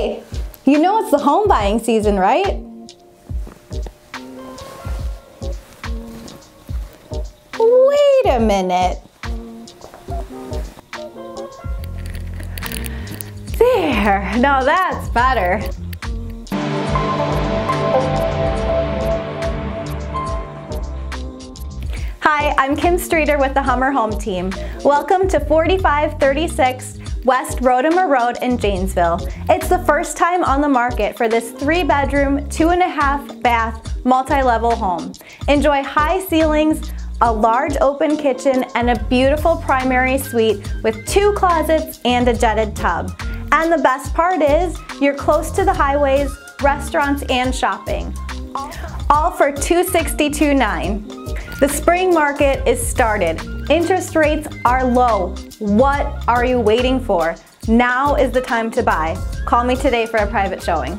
Hey, you know it's the home buying season, right? Wait a minute. There, now that's better. Hi, I'm Kim Streeter with the Huemmer Home Team. Welcome to 4536 West Rotamer Road in Janesville. It's the first time on the market for this three bedroom, two and a half bath, multi-level home. Enjoy high ceilings, a large open kitchen, and a beautiful primary suite with two closets and a jetted tub. And the best part is, you're close to the highways, restaurants, and shopping. All for $262.9. The spring market is started. Interest rates are low. What are you waiting for? Now is the time to buy. Call me today for a private showing.